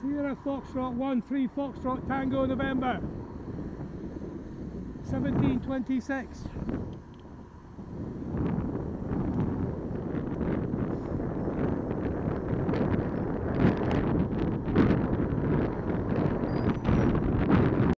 Sierra Foxtrot 1 3 Foxtrot Tango November. 1726